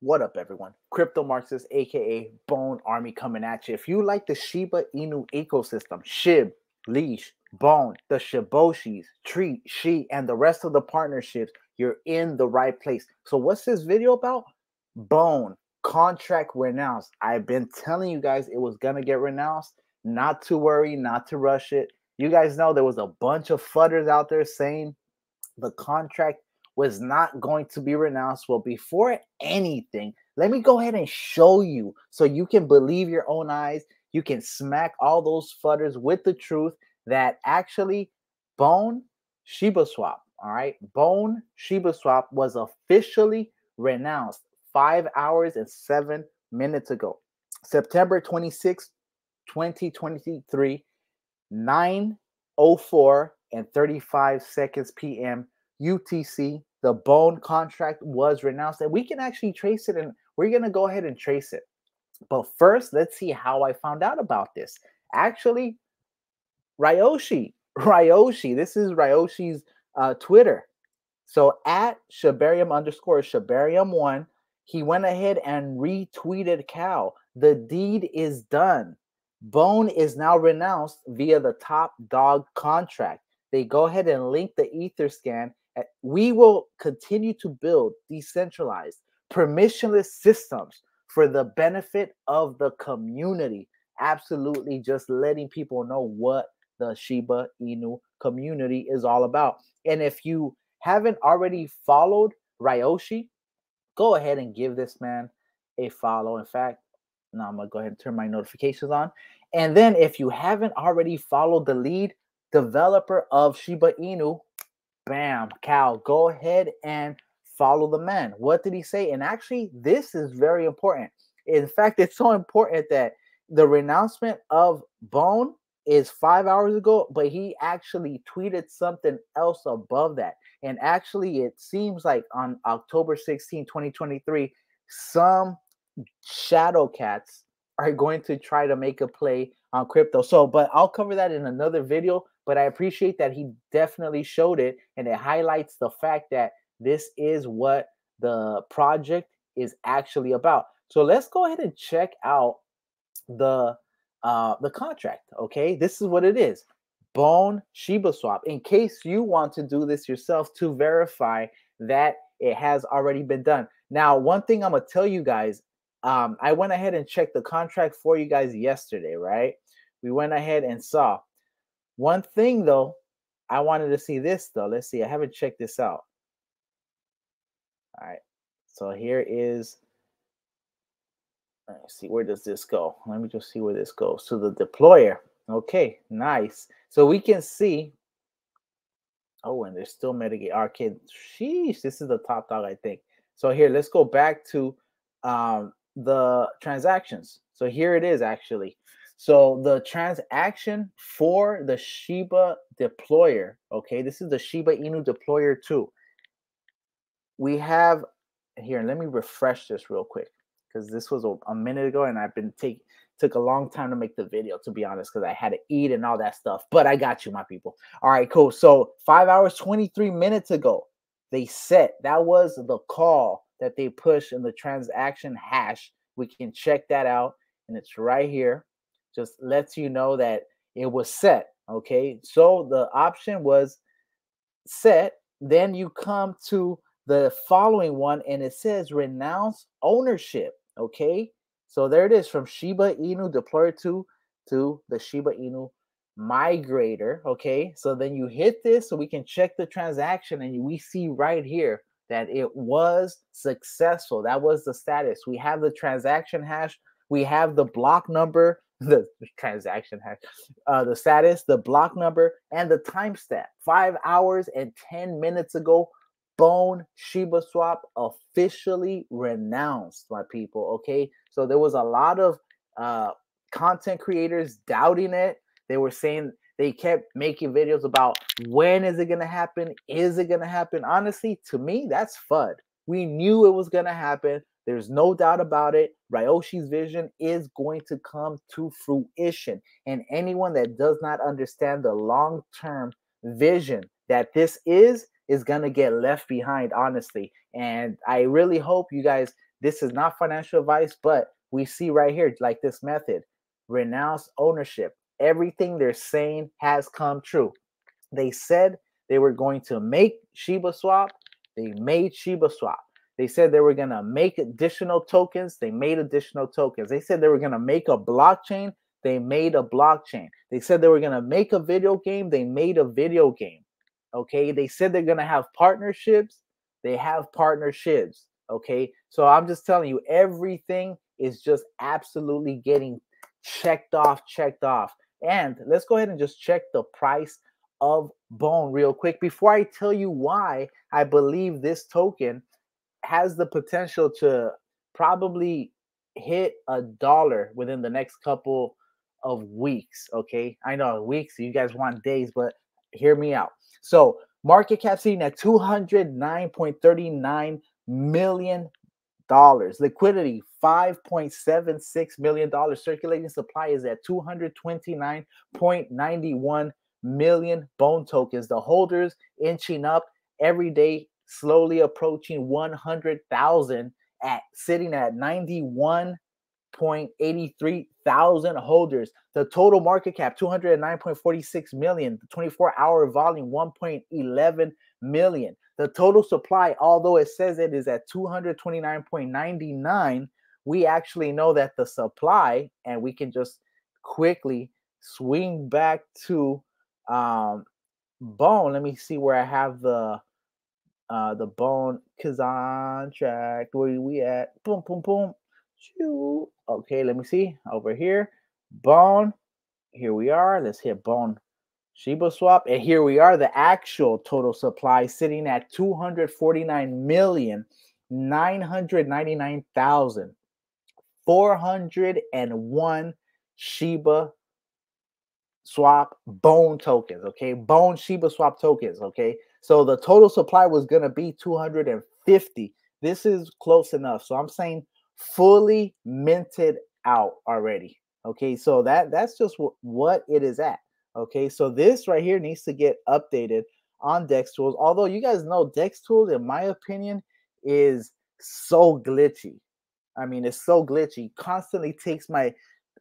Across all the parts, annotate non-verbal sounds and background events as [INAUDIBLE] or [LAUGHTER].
What up, everyone? Crypto Marxist, aka Bone Army, coming at you. If you like the Shiba Inu ecosystem, SHIB, Leash, Bone, the Shiboshis, Treat, She, and the rest of the partnerships, you're in the right place. So, what's this video about? Bone contract renounced. I've been telling you guys it was gonna get renounced. Not to worry, not to rush it. You guys know there was a bunch of fudders out there saying the contract was not going to be renounced. Well, before anything, let me go ahead and show you so you can believe your own eyes. You can smack all those fudders with the truth that actually Bone Shiba Swap, all right, Bone Shiba Swap was officially renounced five hours and seven minutes ago. September 26, 2023, 904 and 35 seconds PM UTC. The bone contract was renounced, and we can actually trace it, and we're gonna go ahead and trace it. But first, let's see how I found out about this. Actually, Ryoshi, [LAUGHS] Ryoshi, this is Ryoshi's uh, Twitter. So at Shibarium underscore Shibarium one, he went ahead and retweeted Cal. The deed is done. Bone is now renounced via the top dog contract. They go ahead and link the Etherscan. We will continue to build decentralized, permissionless systems for the benefit of the community. Absolutely, just letting people know what the Shiba Inu community is all about. And if you haven't already followed Ryoshi, go ahead and give this man a follow. In fact, now I'm gonna go ahead and turn my notifications on. And then if you haven't already followed the lead developer of Shiba Inu, bam, Cal, go ahead and follow the man. What did he say? And actually, this is very important. In fact, it's so important that the renouncement of Bone is five hours ago, but he actually tweeted something else above that. And actually, it seems like on October 16, 2023, some shadow cats are going to try to make a play on crypto. So, but I'll cover that in another video. But I appreciate that he definitely showed it and it highlights the fact that this is what the project is actually about. So let's go ahead and check out the uh, the contract. Okay, this is what it is. Bone Shiba Swap. In case you want to do this yourself to verify that it has already been done. Now, one thing I'm gonna tell you guys, um, I went ahead and checked the contract for you guys yesterday, right? We went ahead and saw one thing though. I wanted to see this though. Let's see. I haven't checked this out. All right. So here is Let's see, where does this go? Let me just see where this goes. To the deployer. Okay, nice. So we can see. Oh, and there's still Metagate Arcade. Sheesh, this is the top dog, I think. So here, let's go back to um, the transactions. So here it is actually. So the transaction for the Shiba deployer, okay, this is the Shiba Inu deployer too. We have here, let me refresh this real quick because this was a, a, minute ago and I've been take took a long time to make the video to be honest because I had to eat and all that stuff. But I got you, my people. All right, cool. So five hours, 23 minutes ago, they set that was the call that they push in the transaction hash. We can check that out, and it's right here. Just lets you know that it was set. Okay, so the option was set. Then you come to the following one and it says renounce ownership. Okay, so there it is from Shiba Inu deployer 2 to the Shiba Inu migrator. Okay, so then you hit this so we can check the transaction and we see right here that it was successful. That was the status. We have the transaction hash, we have the block number, [LAUGHS] the transaction hash, uh, the status, the block number, and the timestamp. Five hours and 10 minutes ago, Bone Shiba Swap officially renounced, my people. Okay, so there was a lot of uh, content creators doubting it. They were saying they kept making videos about when is it gonna happen? Is it gonna happen? Honestly, to me, that's FUD. We knew it was gonna happen. There's no doubt about it. Ryoshi's vision is going to come to fruition. And anyone that does not understand the long term vision that this is, is going to get left behind, honestly. And I really hope you guys this is not financial advice, but we see right here, like this method, renounce ownership. Everything they're saying has come true. They said they were going to make Shiba Swap. They made Shiba Swap. They said they were going to make additional tokens. They made additional tokens. They said they were going to make a blockchain. They made a blockchain. They said they were going to make a video game. They made a video game. Okay. They said they're going to have partnerships. They have partnerships. Okay. So I'm just telling you, everything is just absolutely getting checked off, checked off. And let's go ahead and just check the price of Bone real quick before I tell you why I believe this token has the potential to probably hit a dollar within the next couple of weeks. Okay. I know weeks, you guys want days, but hear me out. So, market cap sitting at 209.39 million dollars. Liquidity 5.76 million dollars. Circulating supply is at 229.91 million bone tokens. The holders inching up every day, slowly approaching 100,000 at sitting at 91.83 thousand holders. The total market cap 209.46 million. The 24-hour volume 1.11 million. The total supply, although it says it is at 229.99, we actually know that the supply, and we can just quickly swing back to um, bone. Let me see where I have the uh, the bone contract. Where we at? Boom, boom, boom. Choo. Okay, let me see over here. Bone. Here we are. Let's hit bone Shiba swap. And here we are, the actual total supply sitting at 249 million 401 Shiba swap bone tokens. Okay, bone Shiba swap tokens. Okay, so the total supply was going to be 250. This is close enough. So I'm saying fully minted out already. Okay, so that that's just what it is at. Okay, so this right here needs to get updated on Dex Tools. Although you guys know Dex Tools, in my opinion, is so glitchy. I mean, it's so glitchy. Constantly takes my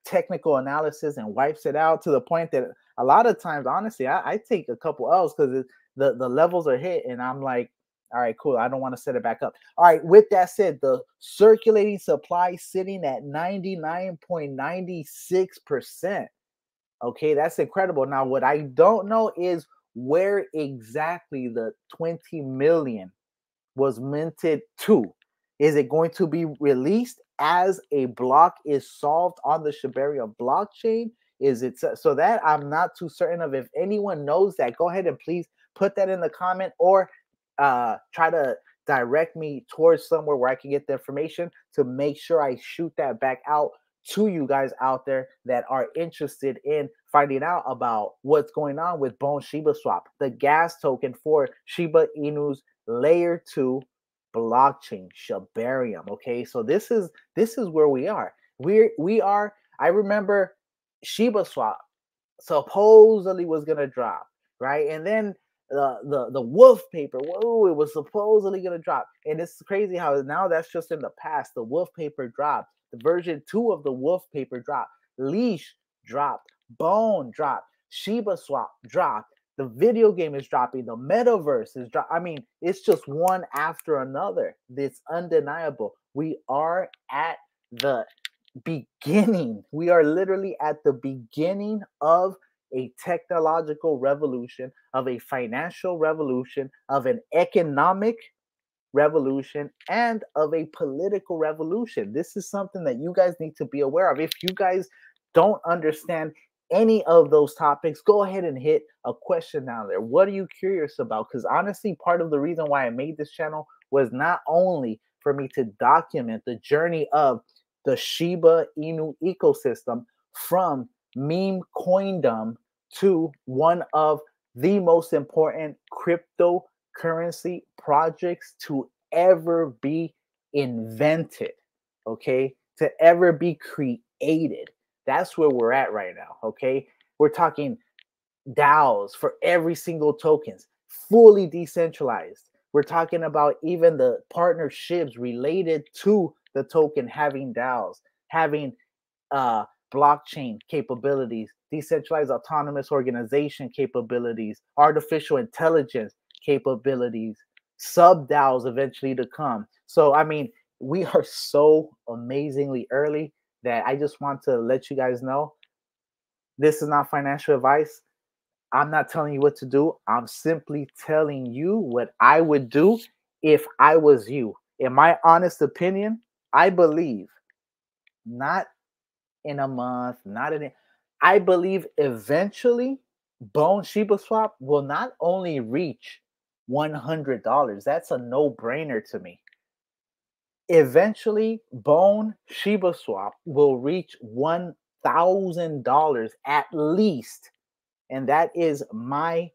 technical analysis and wipes it out to the point that a lot of times, honestly, I, I take a couple L's because the the levels are hit, and I'm like, all right, cool. I don't want to set it back up. All right, with that said, the circulating supply sitting at 99.96%. Okay, that's incredible. Now, what I don't know is where exactly the 20 million was minted to. Is it going to be released as a block is solved on the Shibarium blockchain? Is it so that I'm not too certain of? If anyone knows that, go ahead and please put that in the comment or uh, try to direct me towards somewhere where I can get the information to make sure I shoot that back out to you guys out there that are interested in finding out about what's going on with Bone Shiba Swap, the gas token for Shiba Inu's layer 2 blockchain, Shibarium. Okay, so this is this is where we are. We're we are, I remember Shiba Swap supposedly was gonna drop, right? And then the the the wolf paper. Whoa, it was supposedly gonna drop, and it's crazy how now that's just in the past. The wolf paper dropped. The version two of the wolf paper dropped. Leash dropped. Bone dropped. Shiba Swap dropped. The video game is dropping. The metaverse is drop. I mean, it's just one after another. It's undeniable. We are at the beginning. We are literally at the beginning of a technological revolution, of a financial revolution, of an economic revolution, and of a political revolution. This is something that you guys need to be aware of. If you guys don't understand any of those topics, go ahead and hit a question down there. What are you curious about? Because honestly, part of the reason why I made this channel was not only for me to document the journey of the Shiba Inu ecosystem from meme coindom to one of the most important cryptocurrency projects to ever be invented, okay? To ever be created. That's where we're at right now, okay? We're talking DAOs for every single tokens, fully decentralized. We're talking about even the partnerships related to the token having DAOs, having uh, blockchain capabilities, decentralized autonomous organization capabilities, artificial intelligence capabilities, sub DAOs eventually to come. So, I mean, we are so amazingly early that I just want to let you guys know this is not financial advice. I'm not telling you what to do. I'm simply telling you what I would do if I was you. In my honest opinion, I believe not in a month, not in a, I believe eventually Bone Shiba Swap will not only reach $100. That's a no-brainer to me. Eventually, Bone Shiba Swap will reach $1,000 at least. And that is my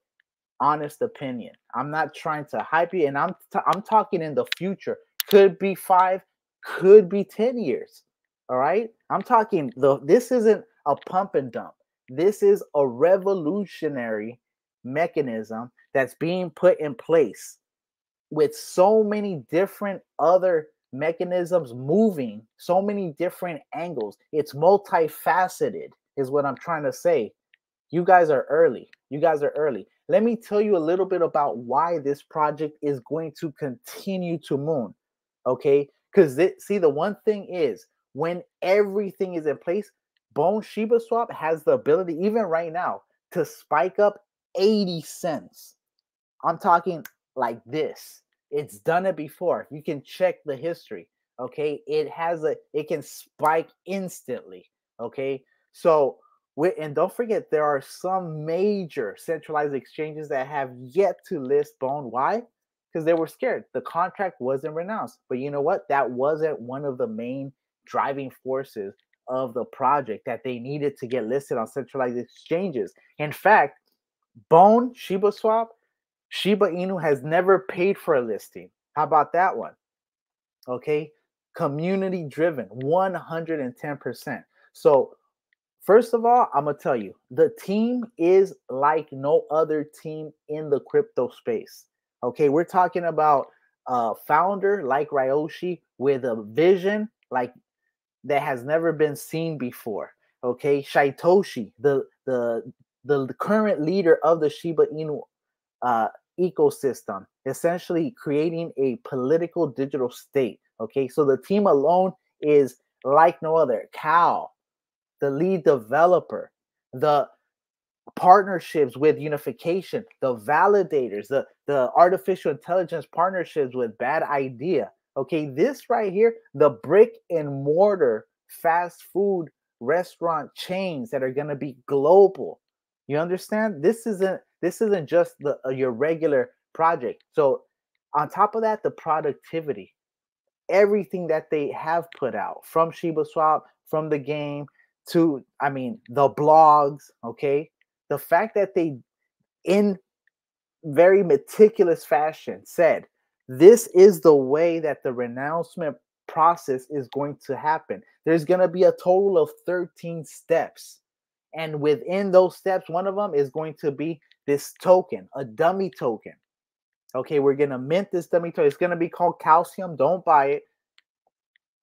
honest opinion. I'm not trying to hype you, and I'm t- I'm talking in the future. Could be five, could be ten years. All right, I'm talking the. This isn't a pump and dump. This is a revolutionary mechanism that's being put in place with so many different other mechanisms moving, so many different angles. It's multifaceted, is what I'm trying to say. You guys are early. You guys are early. Let me tell you a little bit about why this project is going to continue to moon. Okay. Because see, the one thing is when everything is in place, Bone Shiba Swap has the ability, even right now, to spike up 80 cents. I'm talking like this. It's done it before. You can check the history. Okay. It has a, it can spike instantly. Okay. So we, and don't forget, there are some major centralized exchanges that have yet to list Bone. Why? Because they were scared. The contract wasn't renounced. But you know what? That wasn't one of the main driving forces of the project that they needed to get listed on centralized exchanges. In fact, Bone, Shiba Swap, Shiba Inu has never paid for a listing. How about that one? Okay. Community driven, 110%. So First of all, I'm gonna tell you, the team is like no other team in the crypto space. Okay, we're talking about a founder like Ryoshi with a vision like that has never been seen before. Okay, Shytoshi, the the the current leader of the Shiba Inu uh, ecosystem, essentially creating a political digital state. Okay, so the team alone is like no other. Cal, the lead developer, the partnerships with unification, the validators, the, the artificial intelligence partnerships with bad idea. Okay, this right here, the brick and mortar fast food restaurant chains that are going to be global. You understand? This isn't this isn't just the uh, your regular project. So on top of that, the productivity, everything that they have put out from Shiba Swap, from the game, to i mean the blogs okay the fact that they in very meticulous fashion said this is the way that the renouncement process is going to happen there's going to be a total of 13 steps and within those steps one of them is going to be this token a dummy token okay we're going to mint this dummy token it's going to be called calcium don't buy it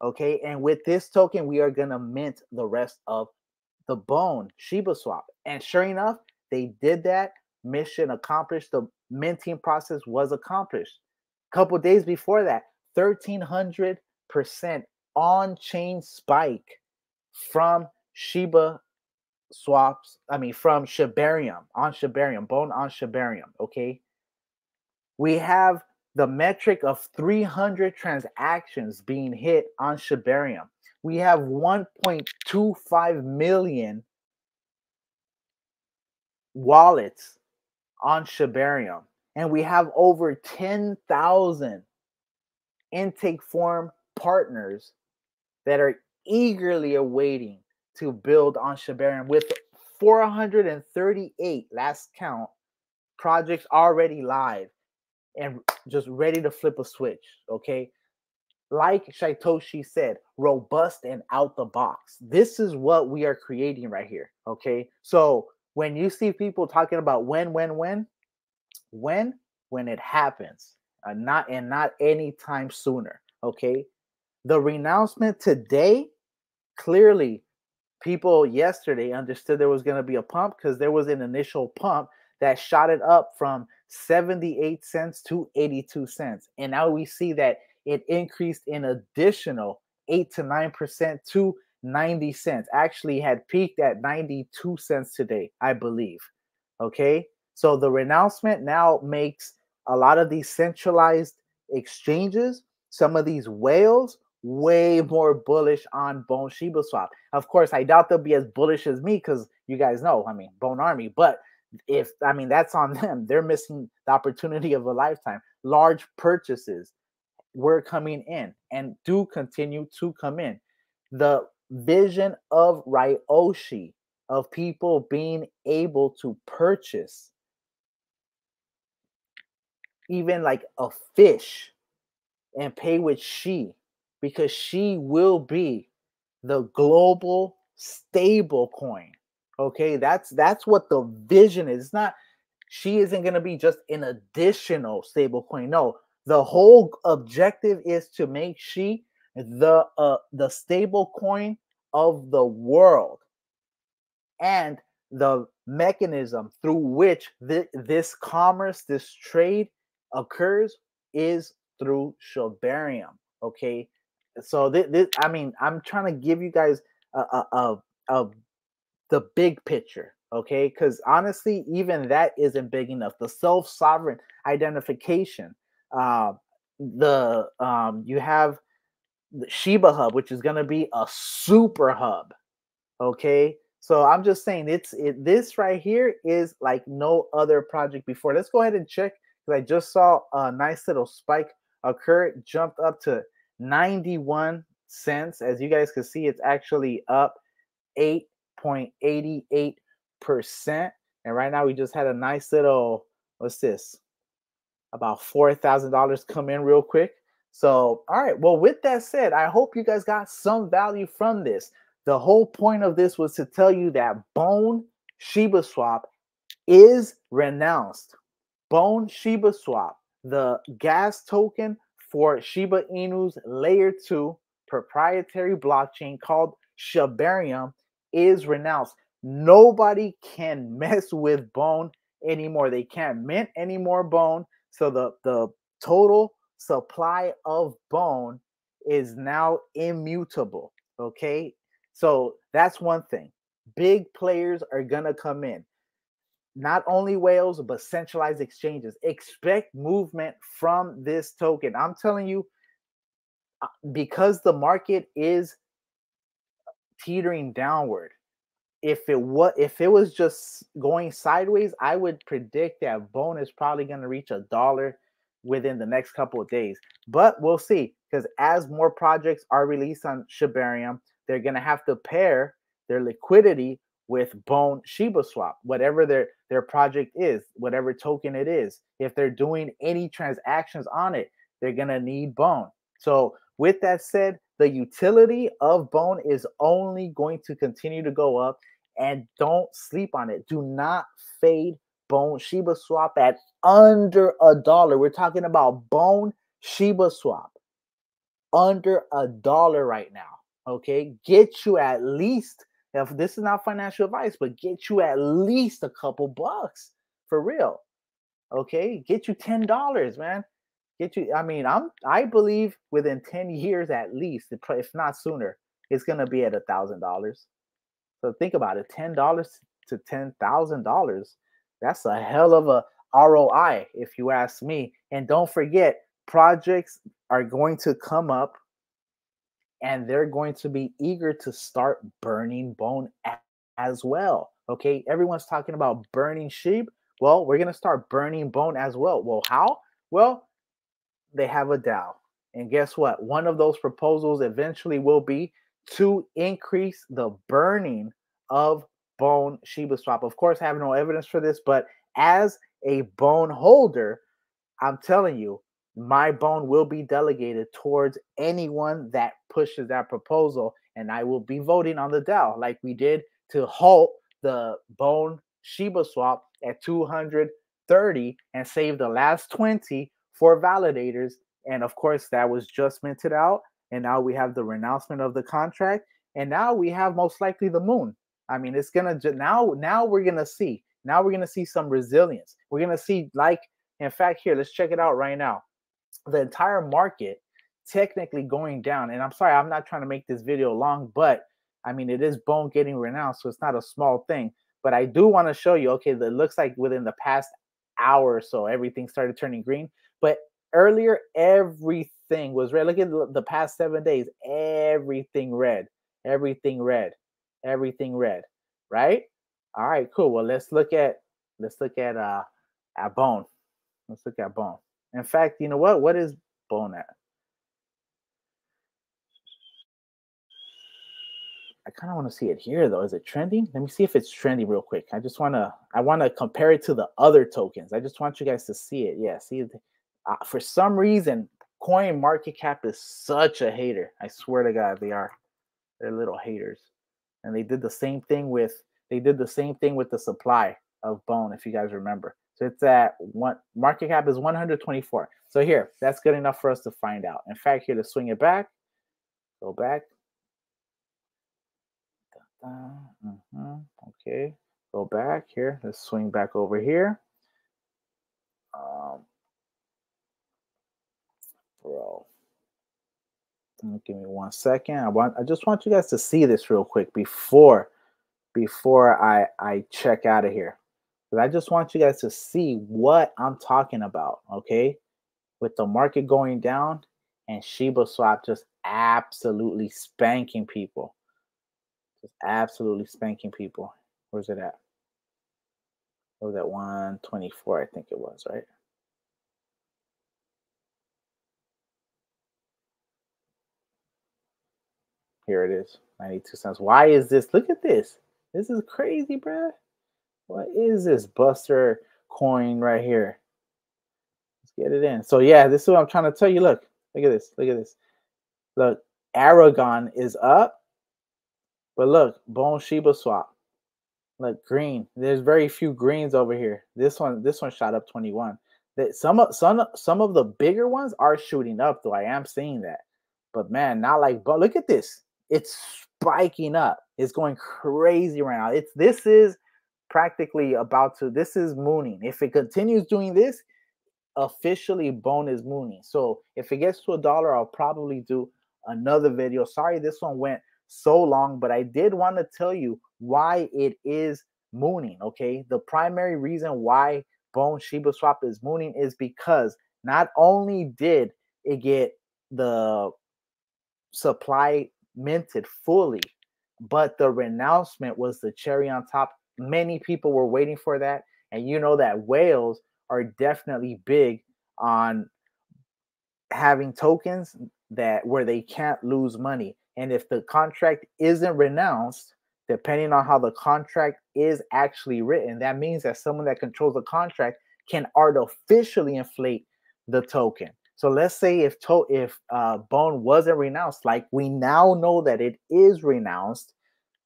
Okay. And with this token, we are going to mint the rest of the bone Shiba swap. And sure enough, they did that. Mission accomplished. The minting process was accomplished. Couple days before that, 1300% on chain spike from Shiba swaps. I mean, from Shibarium on Shibarium, bone on Shibarium. Okay. We have the metric of 300 transactions being hit on Shibarium. We have 1.25 million wallets on Shibarium, and we have over 10,000 intake form partners that are eagerly awaiting to build on Shibarium with 438 last count projects already live and just ready to flip a switch. Okay. Like Shytoshi said, robust and out the box. This is what we are creating right here. Okay. So when you see people talking about when, when, when, when, when it happens, uh, not and not any time sooner. Okay. The renouncement today, clearly, people yesterday understood there was going to be a pump because there was an initial pump that shot it up from 78 cents to 82 cents. And now we see that it increased in additional 8 to 9% to 90 cents. Actually had peaked at 92 cents today, I believe. Okay? So the renouncement now makes a lot of these centralized exchanges, some of these whales way more bullish on Bone Shiba Swap. Of course, I doubt they'll be as bullish as me because you guys know, I mean, Bone Army, but if I mean that's on [LAUGHS] them, they're missing the opportunity of a lifetime. Large purchases were coming in and do continue to come in. The vision of Ryoshi of people being able to purchase even like a fish and pay with she because she will be the global stable coin okay? That's that's what the vision is. It's not she isn't going to be just an additional stable coin. No the whole objective is to make she the uh the stable coin of the world and the mechanism through which th- this commerce this trade occurs is through Shibarium. Okay, so this, this, I mean, I'm trying to give you guys a, a, a, a the big picture. Okay, because honestly, even that isn't big enough. The self sovereign identification, uh, the um, you have the Shiba Hub, which is going to be a super hub. Okay, so I'm just saying it's it. This right here is like no other project before. Let's go ahead and check I just saw a nice little spike occur. It jumped up to 91 cents. As you guys can see, it's actually up 8.88%. And right now we just had a nice little, what's this? About $4,000 come in real quick. So, all right. Well, with that said, I hope you guys got some value from this. The whole point of this was to tell you that Bone Shiba Swap is renounced. Bone Shiba Swap, the gas token for Shiba Inu's layer 2 proprietary blockchain called Shibarium, is renounced. Nobody can [LAUGHS] mess with Bone anymore. They can't mint any more Bone. So the, the total supply of Bone is now immutable. Okay. So that's one thing. Big players are going to come in not only whales but centralized exchanges. Expect movement from this token. I'm telling you uh, because the market is teetering downward if it was if it was just going sideways i would predict that bone is probably going to reach a dollar within the next couple of days. But we'll see because as more projects are released on shibarium they're going to have to pair their liquidity with Bone Shiba Swap, whatever their their project is, whatever token it is. If they're doing any transactions on it, they're gonna need Bone. So with that said, the utility of Bone is only going to continue to go up, and don't sleep on it. Do not fade Bone Shiba Swap at under a dollar. We're talking about Bone Shiba Swap under a dollar right now. Okay, get you at least if this is not financial advice, but get you at least a couple bucks for real. Okay, get you ten dollars, man. Get you. I mean, I'm. I believe within ten years at least, if not sooner, it's gonna be at a thousand dollars. So think about it: ten dollars to ten thousand dollars. That's a hell of a ROI, if you ask me. And don't forget, projects are going to come up and they're going to be eager to start burning bone as well. Okay, everyone's talking about burning sheep. Well, we're going to start burning bone as well. Well, how? Well, they have a DAO. And guess what? One of those proposals eventually will be to increase the burning of bone Shiba swap. Of course, I have no evidence for this, but as a bone holder, I'm telling you, my bone will be delegated towards anyone that pushes that proposal, and I will be voting on the DAO like we did to halt the bone Shiba swap at 230 and save the last 20 for validators. And of course, that was just minted out and now we have the renouncement of the contract, and now we have most likely the moon. I mean, it's gonna now now we're gonna see now we're gonna see some resilience. We're gonna see like in fact here, let's check it out right now. The entire market technically going down, and I'm sorry, I'm not trying to make this video long, but I mean it is bone getting renounced, so it's not a small thing. But I do want to show you, okay, that looks like within the past hour or so, everything started turning green. But earlier, everything was red. Look at the past seven days, everything red, everything red, everything red, right? All right, cool. Well, let's look at let's look at uh at bone. Let's look at bone. In fact, you know what? What is bone at? I kind of want to see it here though. Is it trending? Let me see if it's trending real quick. I just want to I want to compare it to the other tokens. I just want you guys to see it. Yeah, see uh, for some reason coin market cap is such a hater. I swear to god they are. They're little haters. And they did the same thing with they did the same thing with the supply of bone if you guys remember. So it's at one market cap is 124. So here, that's good enough for us to find out. In fact, here to swing it back, go back, Mm-hmm. Okay, go back here. Let's swing back over here. Um, bro, give me one second. I want. I just want you guys to see this real quick before before I I check out of here. But I just want you guys to see what I'm talking about. Okay, with the market going down and Shiba Swap just absolutely spanking people. Just absolutely spanking people. Where's it at? It was at 124, I think it was, right? Here it is, 92 cents. Why is this? Look at this. This is crazy, bruh. What is this Buster coin right here? Let's get it in. So yeah, this is what I'm trying to tell you. Look, look at this. Look at this. Look, Aragon is up. But look, Bone Shiba swap. Look, green. There's very few greens over here. This one, this one shot up 21. That some of some some of the bigger ones are shooting up, though. I am seeing that. But man, not like but look at this. It's spiking up. It's going crazy right now. It's this is practically about to this is mooning. If it continues doing this, officially bone is mooning. So if it gets to a dollar, I'll probably do another video. Sorry, this one went so long, but I did want to tell you why it is mooning. Okay. The primary reason why Bone Shiba Swap is mooning is because not only did it get the supply minted fully, but the renouncement was the cherry on top. Many people were waiting for that. And you know that whales are definitely big on having tokens that where they can't lose money. And if the contract isn't renounced, depending on how the contract is actually written, that means that someone that controls the contract can artificially inflate the token. So let's say if to- if uh, Bone wasn't renounced, like we now know that it is renounced,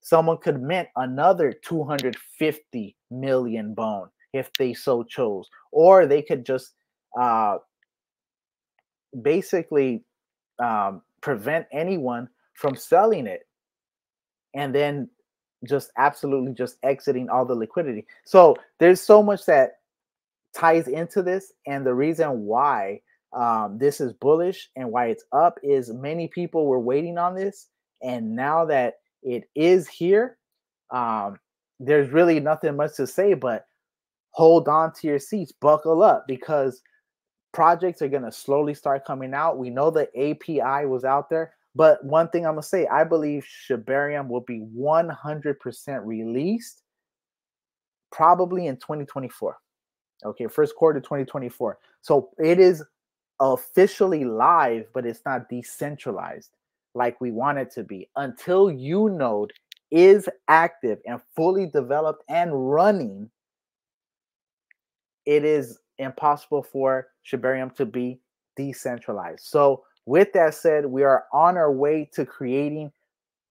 someone could mint another 250 million Bone if they so chose, or they could just uh, basically um, prevent anyone from selling it and then just absolutely just exiting all the liquidity. So there's so much that ties into this. And the reason why um, this is bullish and why it's up is many people were waiting on this. And now that it is here, um, there's really nothing much to say, but hold on to your seats, buckle up because projects are going to slowly start coming out. We know the API was out there. But one thing I'm gonna say, I believe Shibarium will be 100% released probably in 2024. Okay, first quarter 2024. So it is officially live, but it's not decentralized like we want it to be until Unode is active and fully developed and running. It is impossible for Shibarium to be decentralized. So with that said, we are on our way to creating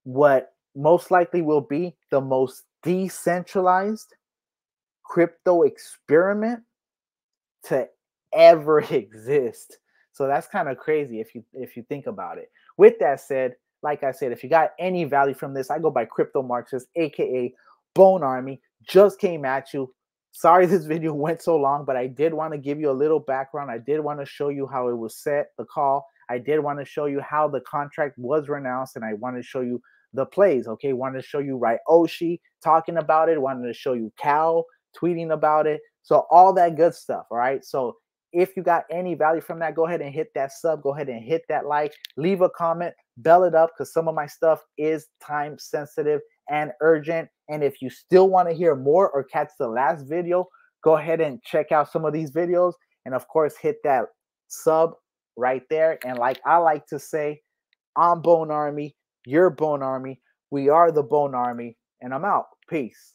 what most likely will be the most decentralized crypto experiment to ever [LAUGHS] exist. So that's kind of crazy if you if you think about it. with that said, like I said, if you got any value from this, I go by Crypto Marxist, aka Bone Army. Just came at you. Sorry [LAUGHS] this video went so long, but I did want to give you a little background. I did want to show you how it was set, the call. I did want to show you how the contract was renounced, and I wanted to show you the plays. Okay, wanted to show you right Oshi talking about it, wanted to show you Cal tweeting about it. So all that good stuff. All right. So if you got any value from that, go ahead and hit that sub. Go ahead and hit that like. Leave a comment. Bell it up because some of my stuff is time sensitive and urgent. And if you still want to hear more or catch the last video, go ahead and check out some of these videos. And of course, hit that sub right there. And like I like to say, I'm Bone Army. You're Bone Army. We are the Bone Army. And I'm out. Peace.